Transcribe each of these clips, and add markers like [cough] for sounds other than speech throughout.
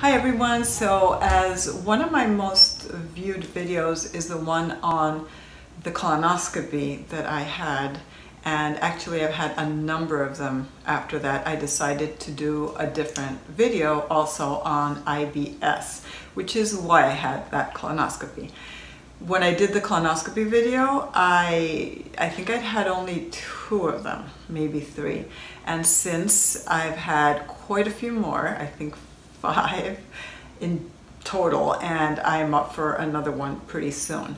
Hi everyone, so as one of my most viewed videos is the one on the colonoscopy that I had and actually I've had a number of them after that. I decided to do a different video also on IBS which is why I had that colonoscopy. When I did the colonoscopy video I I think I'd had only two of them maybe three. And since I've had quite a few more I think five in total and I'm up for another one pretty soon.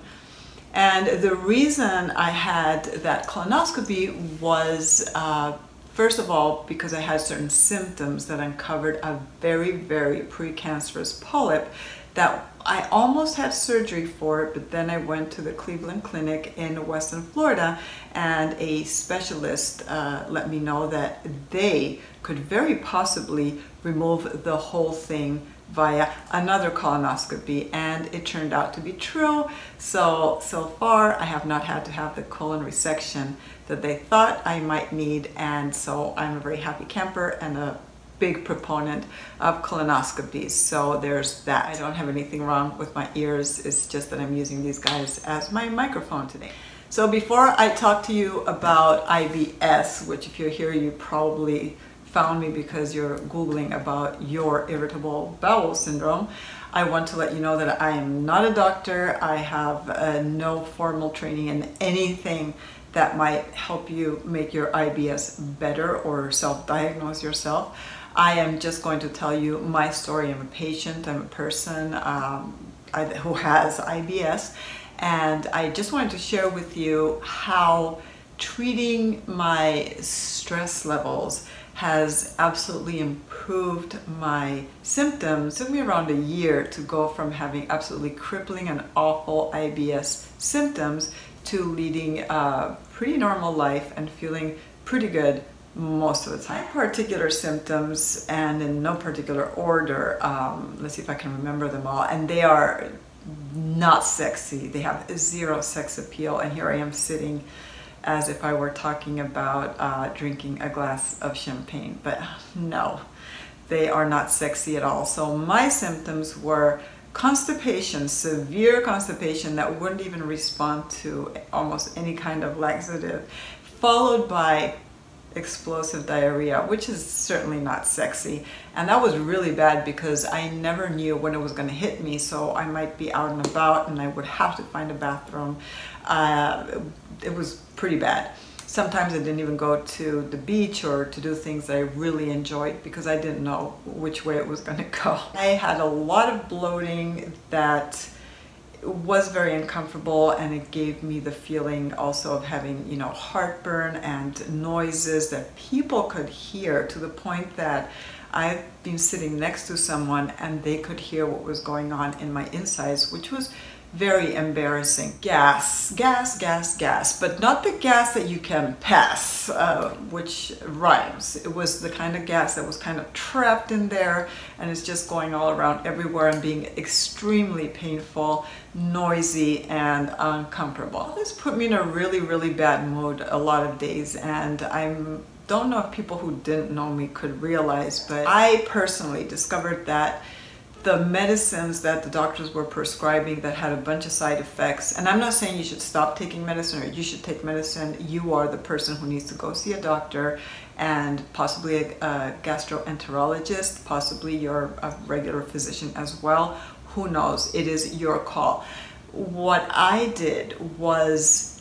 And the reason I had that colonoscopy was, uh, first of all, because I had certain symptoms that uncovered a very, very precancerous polyp that I almost had surgery for it, but then I went to the Cleveland Clinic in Weston Florida and a specialist uh, let me know that they could very possibly remove the whole thing via another colonoscopy and it turned out to be true. So so far I have not had to have the colon resection that they thought I might need and so I'm a very happy camper and a big proponent of colonoscopies so there's that I don't have anything wrong with my ears it's just that I'm using these guys as my microphone today so before I talk to you about IBS which if you're here you probably found me because you're Googling about your irritable bowel syndrome, I want to let you know that I am not a doctor. I have uh, no formal training in anything that might help you make your IBS better or self-diagnose yourself. I am just going to tell you my story. I'm a patient, I'm a person um, I, who has IBS, and I just wanted to share with you how treating my stress levels has absolutely improved my symptoms. It took me around a year to go from having absolutely crippling and awful IBS symptoms to leading a pretty normal life and feeling pretty good most of the time. Particular symptoms and in no particular order, um, let's see if I can remember them all, and they are not sexy. They have zero sex appeal and here I am sitting as if I were talking about uh, drinking a glass of champagne, but no, they are not sexy at all. So my symptoms were constipation, severe constipation that wouldn't even respond to almost any kind of laxative, followed by explosive diarrhea, which is certainly not sexy. And that was really bad because I never knew when it was going to hit me. So I might be out and about and I would have to find a bathroom. Uh, it was pretty bad. Sometimes I didn't even go to the beach or to do things that I really enjoyed because I didn't know which way it was going [laughs] to go. I had a lot of bloating that was very uncomfortable and it gave me the feeling also of having you know heartburn and noises that people could hear to the point that I've been sitting next to someone and they could hear what was going on in my insides which was very embarrassing. Gas, gas, gas, gas, but not the gas that you can pass, uh, which rhymes. It was the kind of gas that was kind of trapped in there and it's just going all around everywhere and being extremely painful, noisy, and uncomfortable. This put me in a really, really bad mood a lot of days and I'm don't know if people who didn't know me could realize, but I personally discovered that the medicines that the doctors were prescribing that had a bunch of side effects and i'm not saying you should stop taking medicine or you should take medicine. You are the person who needs to go see a doctor and possibly a, a gastroenterologist possibly your a regular physician as well. Who knows? It is your call. What i did was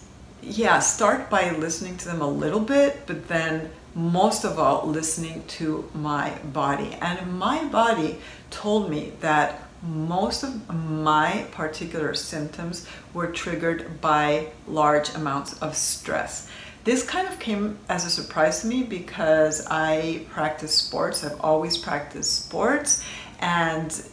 yeah start by listening to them a little bit but then most of all listening to my body. And my body told me that most of my particular symptoms were triggered by large amounts of stress. This kind of came as a surprise to me because I practice sports. I've always practiced sports and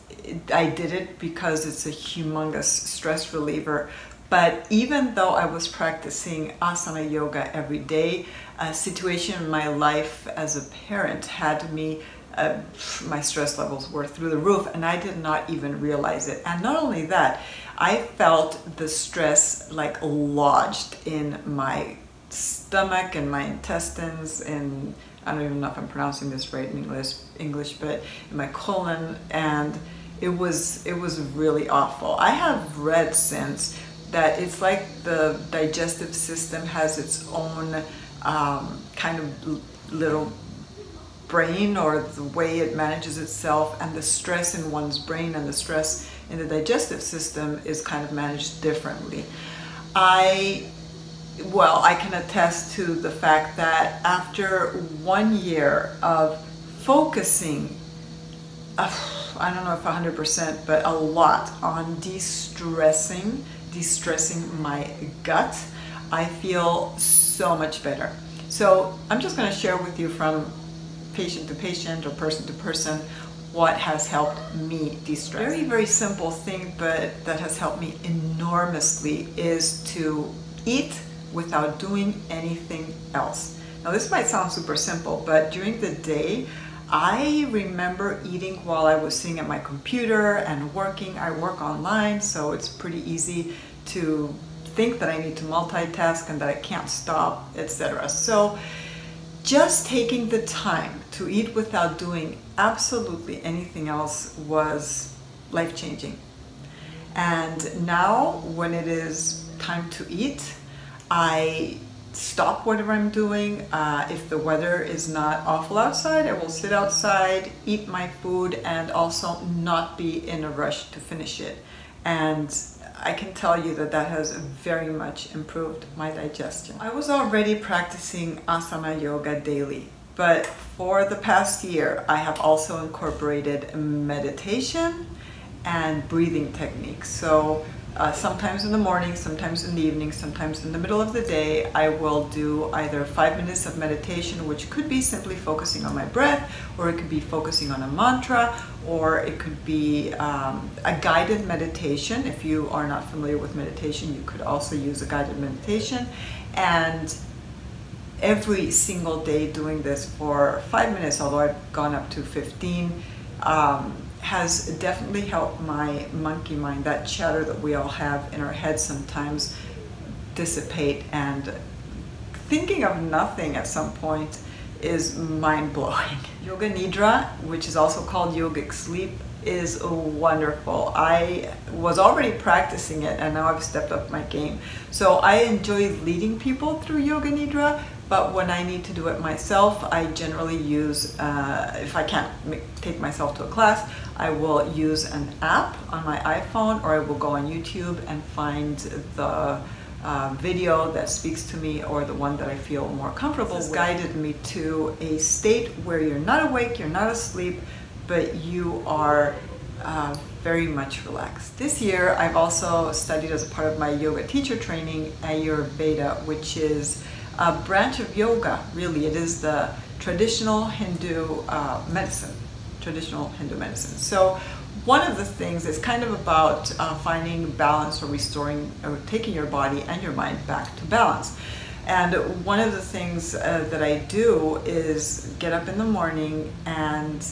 I did it because it's a humongous stress reliever but even though I was practicing asana yoga every day, a situation in my life as a parent had me, uh, my stress levels were through the roof and I did not even realize it. And not only that, I felt the stress like lodged in my stomach and my intestines and I don't even know if I'm pronouncing this right in English, English, but in my colon, and it was it was really awful. I have read since that it's like the digestive system has its own um, kind of little brain or the way it manages itself and the stress in one's brain and the stress in the digestive system is kind of managed differently. I, well, I can attest to the fact that after one year of focusing, uh, I don't know if 100%, but a lot on de-stressing, de-stressing my gut, I feel so much better. So I'm just going to share with you from patient to patient or person to person what has helped me de-stress. Very, very simple thing, but that has helped me enormously is to eat without doing anything else. Now this might sound super simple, but during the day, I remember eating while I was sitting at my computer and working. I work online, so it's pretty easy to think that I need to multitask and that I can't stop, etc. So just taking the time to eat without doing absolutely anything else was life-changing. And now when it is time to eat, I stop whatever I'm doing. Uh, if the weather is not awful outside, I will sit outside, eat my food, and also not be in a rush to finish it. And I can tell you that that has very much improved my digestion. I was already practicing asana yoga daily, but for the past year, I have also incorporated meditation and breathing techniques. So uh, sometimes in the morning, sometimes in the evening, sometimes in the middle of the day, I will do either five minutes of meditation, which could be simply focusing on my breath, or it could be focusing on a mantra, or it could be um, a guided meditation. If you are not familiar with meditation, you could also use a guided meditation. And every single day doing this for five minutes, although I've gone up to 15, um, has definitely helped my monkey mind, that chatter that we all have in our heads sometimes, dissipate and thinking of nothing at some point is mind-blowing. [laughs] Yoga Nidra, which is also called yogic sleep, is wonderful. I was already practicing it and now I've stepped up my game. So I enjoy leading people through Yoga Nidra, but when I need to do it myself, I generally use, uh, if I can't take myself to a class, I will use an app on my iPhone or I will go on YouTube and find the uh, video that speaks to me or the one that I feel more comfortable with. guided me to a state where you're not awake, you're not asleep, but you are uh, very much relaxed. This year I've also studied as a part of my yoga teacher training Ayurveda, which is a branch of yoga, really. It is the traditional Hindu uh, medicine, traditional Hindu medicine. So one of the things is kind of about uh, finding balance or restoring or taking your body and your mind back to balance. And one of the things uh, that I do is get up in the morning and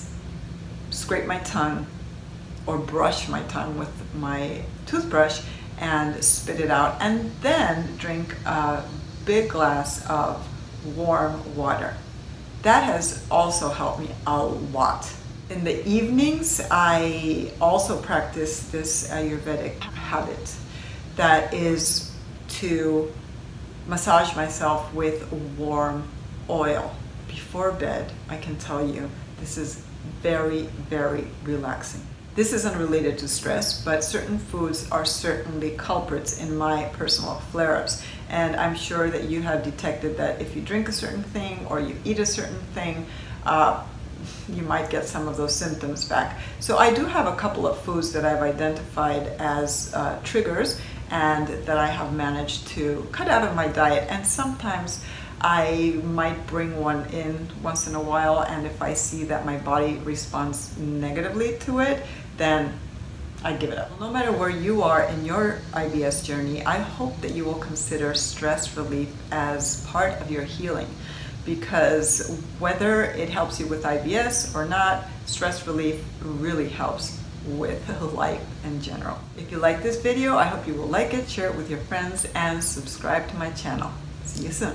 scrape my tongue or brush my tongue with my toothbrush and spit it out and then drink a big glass of warm water. That has also helped me a lot. In the evenings, I also practice this Ayurvedic habit that is to massage myself with warm oil. Before bed, I can tell you, this is very, very relaxing. This isn't related to stress, but certain foods are certainly culprits in my personal flare-ups. And I'm sure that you have detected that if you drink a certain thing or you eat a certain thing, uh, you might get some of those symptoms back. So I do have a couple of foods that I've identified as uh, triggers and that I have managed to cut out of my diet. And sometimes I might bring one in once in a while and if I see that my body responds negatively to it, then I give it up. No matter where you are in your IBS journey, I hope that you will consider stress relief as part of your healing because whether it helps you with IBS or not, stress relief really helps with [laughs] life in general. If you like this video, I hope you will like it, share it with your friends, and subscribe to my channel. See you soon.